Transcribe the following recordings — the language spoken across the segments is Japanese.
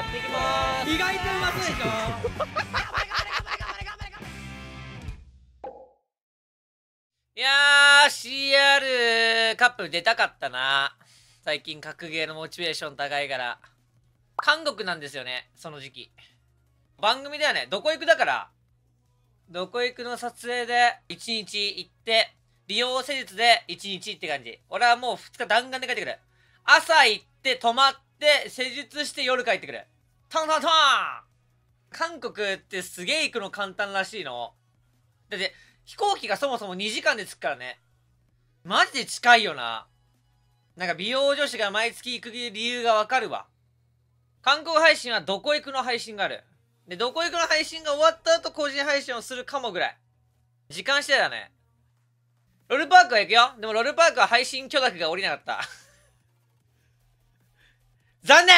やっていきまーす。意外とうまそうでしいやー CR カップ出たかったな。最近格ゲーのモチベーション高いから。韓国なんですよねその時期。番組ではね。どこ行くだから。どこ行くの撮影で1日行って美容施術で1日って感じ。俺はもう2日弾丸で帰ってくる。朝行って泊まってで施術して夜帰ってくるトントントン。韓国ってすげえ行くの簡単らしいの。だって飛行機がそもそも2時間で着くからね。マジで近いよな。なんか美容女子が毎月行く理由がわかるわ。韓国配信はどこ行くの配信がある。でどこ行くの配信が終わった後個人配信をするかもぐらい。時間次第だね。ロールパークは行くよ。でもロールパークは配信許諾が下りなかった。残念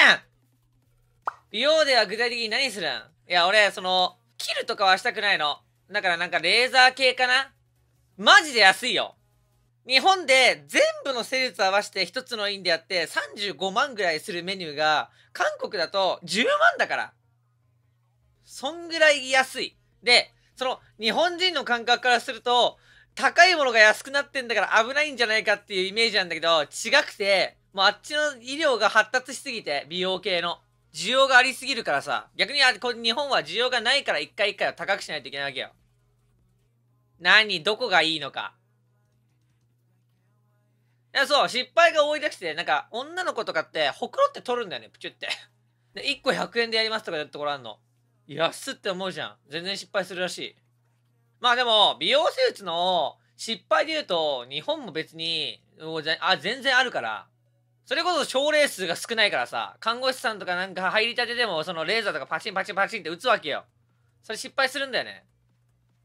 美容では具体的に何するん？いや、俺、その、切るとかはしたくないの。だからなんかレーザー系かな？マジで安いよ。日本で全部の施術合わせて一つの院でやって35万ぐらいするメニューが、韓国だと10万だから。そんぐらい安い。で、その、日本人の感覚からすると、高いものが安くなってんだから危ないんじゃないかっていうイメージなんだけど、違くて、もうあっちの医療が発達しすぎて、美容系の。需要がありすぎるからさ、逆にあこ日本は需要がないから一回一回は高くしないといけないわけよ。何どこがいいのか。いや、そう、失敗が多いだけて、なんか、女の子とかって、ほくろって取るんだよね、プチュって。で、1個100円でやりますとかやるところあんの。安って思うじゃん。全然失敗するらしい。まあでも、美容施術の失敗で言うと、日本も別に、あ、全然あるから、それこそ症例数が少ないからさ、看護師さんとかなんか入りたてでも、そのレーザーとかパチンパチンパチンって打つわけよ。それ失敗するんだよね。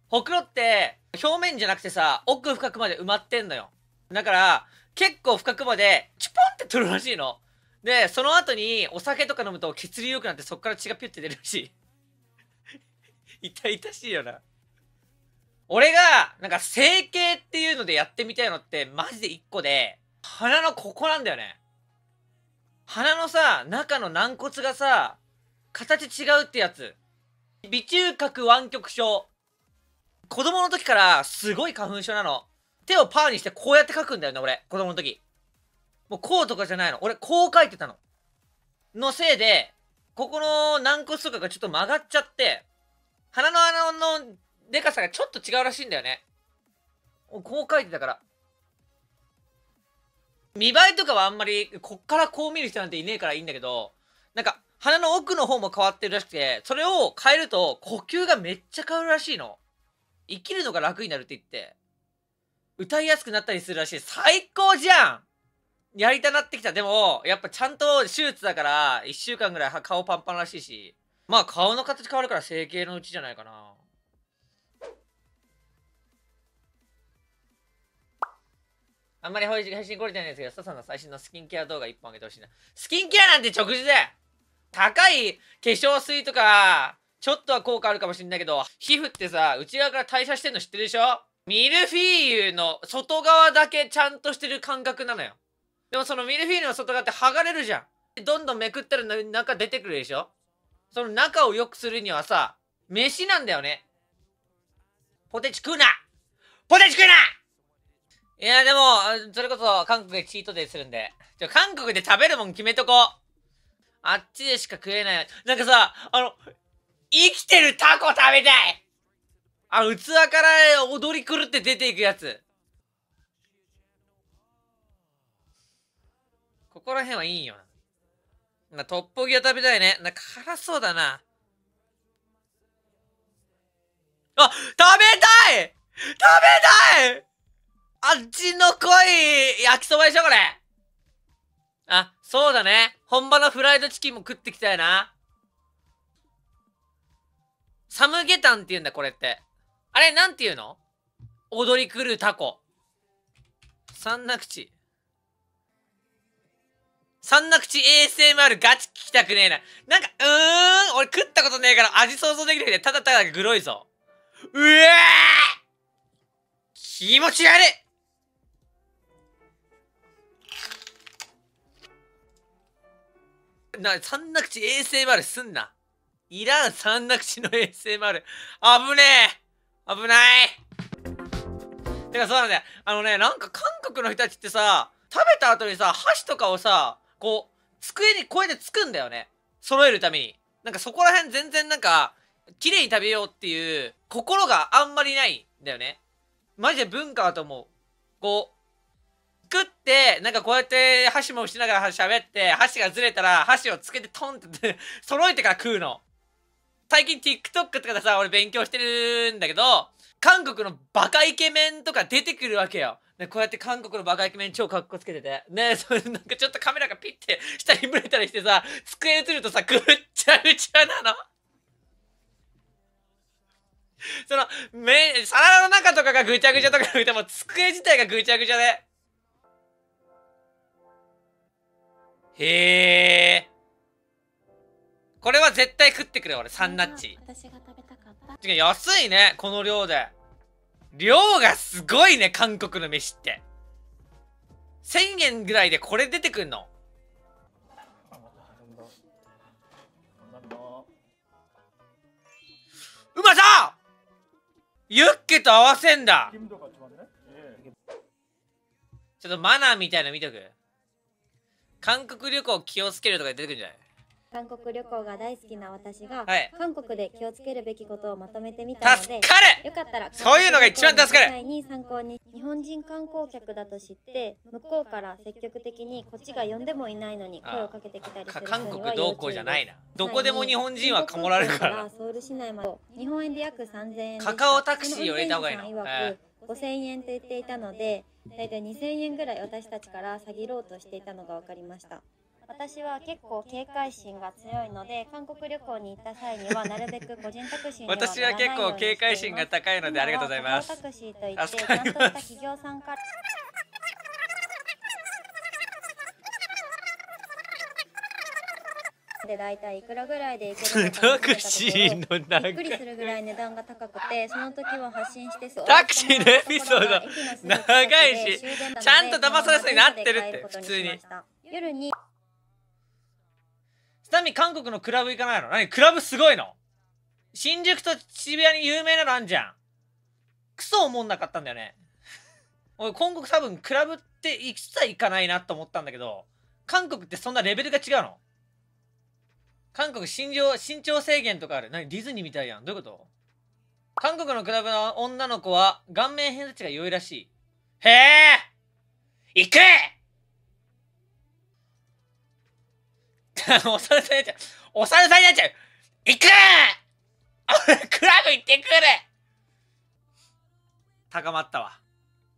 ほくろって、表面じゃなくてさ、奥深くまで埋まってんのよ。だから、結構深くまで、チュポンって取るらしいの。で、その後にお酒とか飲むと血流良くなってそっから血がピュッて出るらしい。痛々しいよな。俺が、なんか整形っていうのでやってみたいのって、マジで1個で、鼻のここなんだよね。鼻のさ、中の軟骨がさ、形違うってやつ。微中核湾曲症。子供の時からすごい花粉症なの。手をパーにしてこうやって書くんだよね、俺。子供の時。もうこうとかじゃないの。俺、こう書いてたの。のせいで、ここの軟骨とかがちょっと曲がっちゃって、鼻の穴のでかさがちょっと違うらしいんだよね。こう書いてたから。見栄えとかはあんまり、こっからこう見る人なんていねえからいいんだけど、なんか、鼻の奥の方も変わってるらしくて、それを変えると呼吸がめっちゃ変わるらしいの。生きるのが楽になるって言って、歌いやすくなったりするらしい。最高じゃんやりたなってきた。でも、やっぱちゃんと手術だから、1週間ぐらい顔パンパンらしいし、まあ顔の形変わるから整形のうちじゃないかな。あんまり配信来れてないんですけど、サさの最新のスキンケア動画1本あげてほしいな。スキンケアなんて直接高い化粧水とか、ちょっとは効果あるかもしんないけど、皮膚ってさ、内側から代謝してんの知ってるでしょ？ミルフィーユの外側だけちゃんとしてる感覚なのよ。でもそのミルフィーユの外側って剥がれるじゃん。どんどんめくったら中出てくるでしょ？その中を良くするにはさ、飯なんだよね。ポテチ食うなポテチ食うないや、でも、それこそ韓国でチートデイするんで。じゃ、韓国で食べるもん決めとこう。あっちでしか食えない。なんかさ、あの、生きてるタコ食べたいあの、器から踊り狂って出ていくやつ。ここら辺はいいよな。な、トッポギを食べたいね。なんか、辛そうだな。あ食べたい食べたい味の濃い焼きそばでしょこれあ、そうだね。本場のフライドチキンも食ってきたいな。サムゲタンって言うんだ、これって。あれ、なんて言うの？踊り狂うタコ。三な口。三な口 ASMR ガチ聞きたくねえな。なんか、うーん、俺食ったことねえから味想像できるけど、ただただグロいぞ。うえー気持ち悪いな、三な口衛星丸すんな。いらん、三な口の衛星丸。危ねえ危ないてかそうなんだよ。あのね、なんか韓国の人たちってさ、食べた後にさ、箸とかをさ、こう、机にこうやってつくんだよね。揃えるために。なんかそこら辺全然なんか、綺麗に食べようっていう心があんまりないんだよね。マジで文化だと思う。こう、食って、なんかこうやって箸もしながら喋って、箸がずれたら箸をつけてトンって 揃えてから食うの。最近 TikTok とかでさ、俺勉強してるんだけど、韓国のバカイケメンとか出てくるわけよ。ね、こうやって韓国のバカイケメン超かっこつけてて。ね それなんかちょっとカメラがピッて下にぶれたりしてさ、机映るとさ、ぐっちゃぐちゃなの。その、め、皿の中とかがぐちゃぐちゃとか言っても、机自体がぐちゃぐちゃで。へえ。これは絶対食ってくれ、俺、サンナッチ。私が食べたかった。安いね、この量で。量がすごいね、韓国の飯って。1000円ぐらいでこれ出てくんのうまさユッケと合わせんだちょっとマナーみたいなの見とく韓国旅行気をつけるとか出てくるんじゃない？韓国旅行が大好きな私が、はい、韓国で気をつけるべきことをまとめてみたので助かる！よかったらそういうのが一番助かる。に参考に日本人観光客だと知って向こうから積極的にこっちが呼んでもいないのに声をかけてきたりする韓国どうこうじゃないな。どこでも日本人はかもられるから。ソウル市内まで。日本円で約3000円カカオタクシーを入れた方がいいの、えー、5000円と言っていたのでだいたい2000円ぐらい私たちから詐欺ろうとしていたのが分かりました。私は結構警戒心が強いので韓国旅行に行った際にはなるべく個人タクシーには私は結構警戒心が高いのでありがとうございます。タクシーといってちゃんとした企業さんからで大体いくらぐらいで行けるタクシーのな。んびっくりするぐらい値段が高くてその時は発信してタクシーのエピソード長いしちゃんと騙されそうになってるって普通に。夜にちなみに韓国のクラブ行かないの？何？クラブすごいの？新宿と渋谷に有名なのあんじゃん。クソ思んなかったんだよね。俺、今後多分クラブって一切行かないなと思ったんだけど、韓国ってそんなレベルが違うの？韓国身長、身長制限とかある。何？ディズニーみたいやん。どういうこと？韓国のクラブの女の子は顔面偏差値が良いらしい。へえ行く お猿さんになっちゃう。お猿さんになっちゃう。行く俺、クラブ行ってくる高まったわ。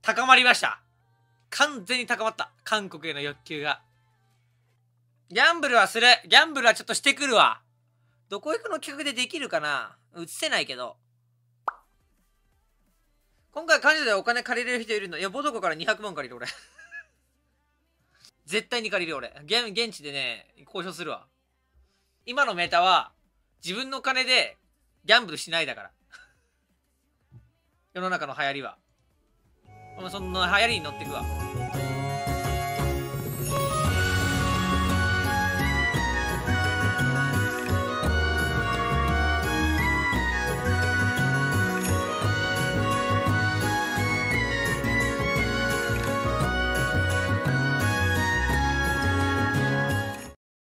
高まりました。完全に高まった。韓国への欲求が。ギャンブルはする。ギャンブルはちょっとしてくるわ。どこ行くの企画でできるかな？映せないけど。今回彼女でお金借りれる人いるの？いや、ボトコから200万借りる俺。絶対に借りる俺。現現地でね、交渉するわ。今のメータは、自分の金でギャンブルしないだから。世の中の流行りは。その流行りに乗ってくわ。